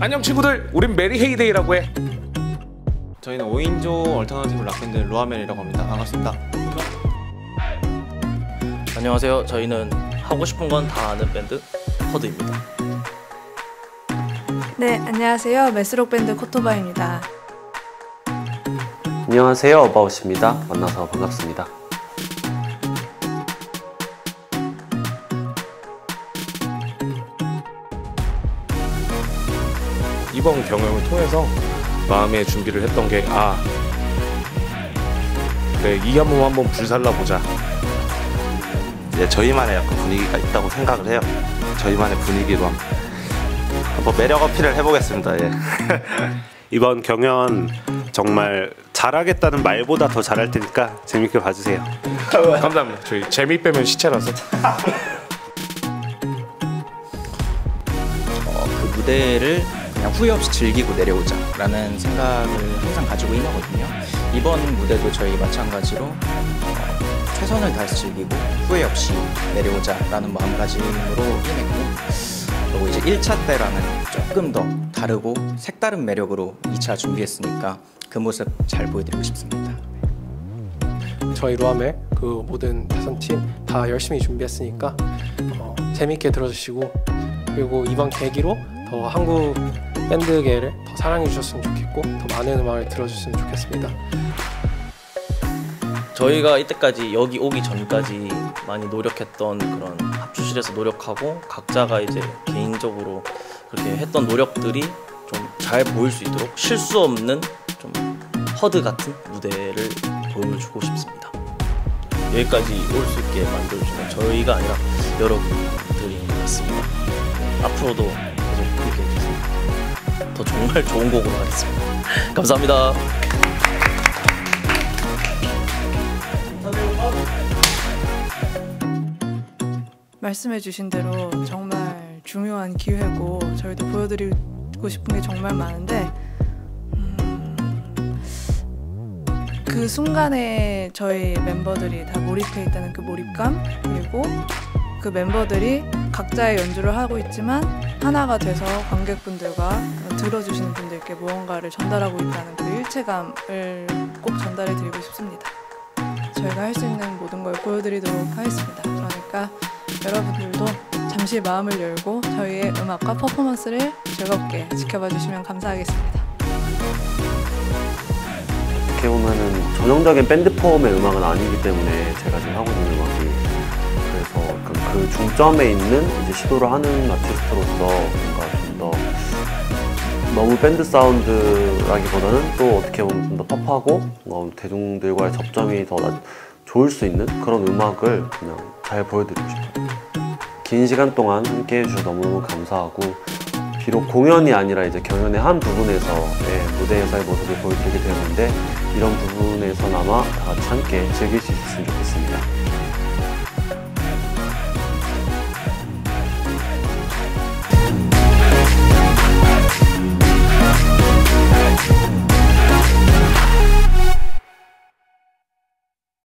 안녕 친구들 우린 메리 헤이데이라고 해 저희는 5인조 alternative 락밴드 로아멜이라고 합니다. 반갑습니다. 안녕하세요. 저희는 하고 싶은 건 다 하는 밴드 허드입니다. 네, 안녕하세요. math rock 밴드 코토바입니다. 안녕하세요 어바웃입니다 만나서 반갑습니다 이번 경험을 통해서 마음의 준비를 했던 게 아 그래 이 한번 한번 불살라 보자 예, 저희만의 약간 분위기가 있다고 생각을 해요. 저희만의 분위기로 한번, 한번 매력 어필을 해보겠습니다. 예. 이번 경연 정말 잘하겠다는 말보다 더 잘할 테니까 재밌게 봐주세요. 감사합니다 저희 재미 빼면 시체라서 어, 그 무대를 그냥 후회 없이 즐기고 내려오자 라는 생각을 항상 가지고 임하거든요. 이번 무대도 저희 마찬가지로 어, 최선을 다해서 즐기고 후회 없이 내려오자 라는 마음가짐으로 임했고 그리고 이제 1차 때랑은 조금 더 다르고 색다른 매력으로 2차 준비했으니까 그 모습 잘 보여드리고 싶습니다. 저희 로아멜 그 모든 대선팀 다 열심히 준비했으니까 어, 재밌게 들어주시고 그리고 이번 계기로 더 한국 밴드계를 더 사랑해 주셨으면 좋겠고 더 많은 음악을 들어주셨으면 좋겠습니다. 저희가 이때까지 여기 오기 전까지 많이 노력했던 그런 합주실에서 노력하고 각자가 이제 개인적으로 그렇게 했던 노력들이 좀 잘 보일 수 있도록 실수 없는 좀 허드 같은 무대를 보여주고 싶습니다. 여기까지 올 수 있게 만들어주는 저희가 아니라 여러분들인 것 같습니다. 앞으로도 계속 그렇게 해주세요. 더 정말 좋은 곡으로 하겠습니다. 감사합니다. 말씀해주신 대로 정말 중요한 기회고 저희도 보여드리고 싶은 게 정말 많은데 음, 그 순간에 저희 멤버들이 다 몰입해 있다는 그 몰입감 그리고 그 멤버들이 각자의 연주를 하고 있지만 하나가 돼서 관객분들과 들어주시는 분들께 무언가를 전달하고 있다는 그 일체감을 꼭 전달해 드리고 싶습니다. 저희가 할 수 있는 모든 걸 보여드리도록 하겠습니다. 그러니까 여러분들도 잠시 마음을 열고 저희의 음악과 퍼포먼스를 즐겁게 지켜봐 주시면 감사하겠습니다. 어떻게 보면은 전형적인 밴드 폼의 음악은 아니기 때문에 제가 지금 하고 있는 음악이 그, 그 중점에 있는 이제 시도를 하는 아티스트로서 뭔가 좀 더 너무 밴드 사운드라기보다는 또 어떻게 보면 좀 더 팝하고 어, 대중들과의 접점이 더 나- 좋을 수 있는 그런 음악을 그냥 잘 보여드리고 싶어요. 긴 시간 동안 함께 해주셔서 너무 감사하고 비록 공연이 아니라 이제 경연의 한 부분에서 예, 무대에서의 모습을 보여드리게 되었는데 이런 부분에서나마 다 같이 함께 즐길 수 있었으면 좋겠습니다.